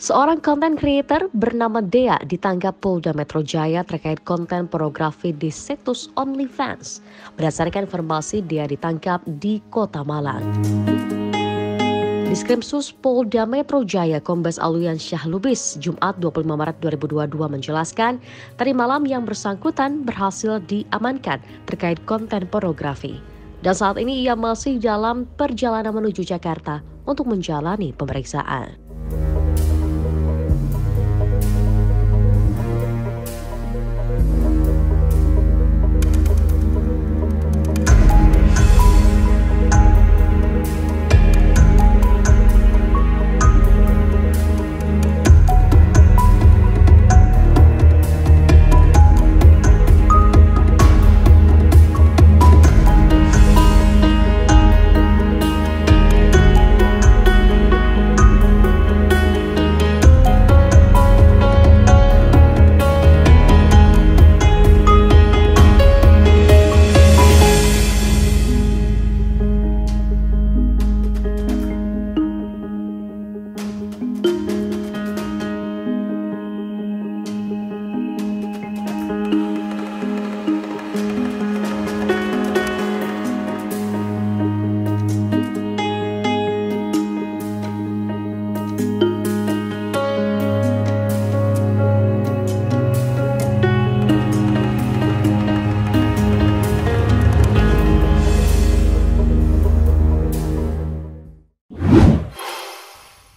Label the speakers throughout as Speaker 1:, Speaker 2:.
Speaker 1: Seorang konten creator bernama Dea ditangkap Polda Metro Jaya terkait konten pornografi di situs OnlyFans. Berdasarkan informasi, Dea ditangkap di Kota Malang. Diskrimsus Polda Metro Jaya Kombes Aluyan Syah Lubis Jumat 25 Maret 2022 menjelaskan tadi malam yang bersangkutan berhasil diamankan terkait konten pornografi. Dan saat ini ia masih dalam perjalanan menuju Jakarta untuk menjalani pemeriksaan.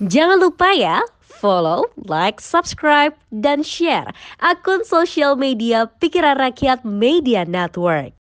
Speaker 1: Jangan lupa ya, follow, like, subscribe, dan share akun sosial media Pikiran Rakyat Media Network.